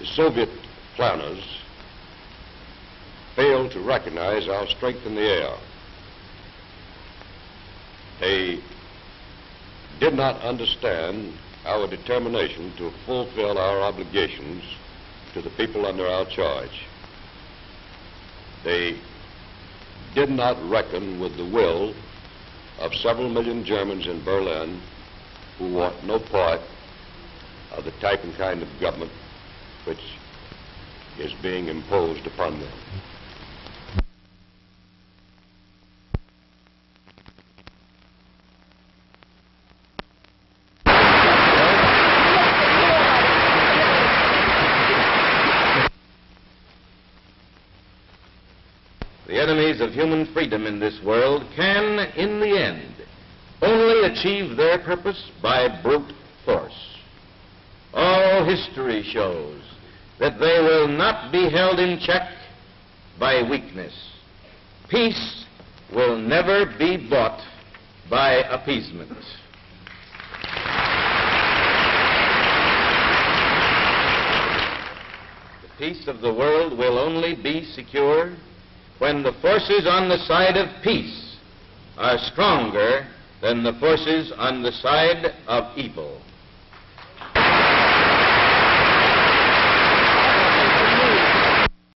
The Soviet planners failed to recognize our strength in the air. They did not understand our determination to fulfill our obligations to the people under our charge. They did not reckon with the will of several million Germans in Berlin who want no part of the type and kind of government which is being imposed upon them. The enemies of human freedom in this world can, in the end, only achieve their purpose by brute force. History shows that they will not be held in check by weakness. Peace will never be bought by appeasement. The peace of the world will only be secure when the forces on the side of peace are stronger than the forces on the side of evil.